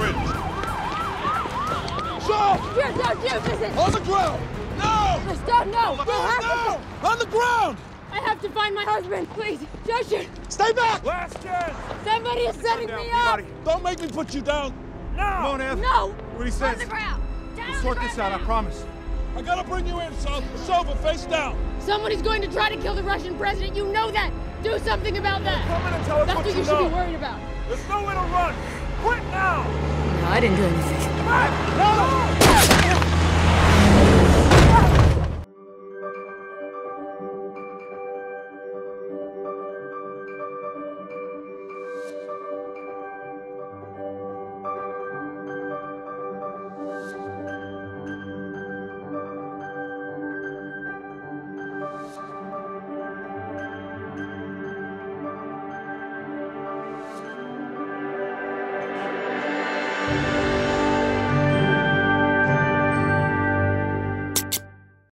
bridge. Stop! No, Jim, listen. On the ground! No! Stop, no! No! no! On the ground! I have to find my husband, please. Joshua! Stay back! Last chance! Somebody is setting me up! Don't make me put you down! No! Come on, Ev. No! What he says. On the ground! Down we'll sort this out, now. I promise. I gotta bring you in, so sober, face down. Somebody's going to try to kill the Russian president. You know that. Do something about that. Come in and tell us That's what, what you, you know. should be worried about. There's nowhere to run. I didn't do anything. Stay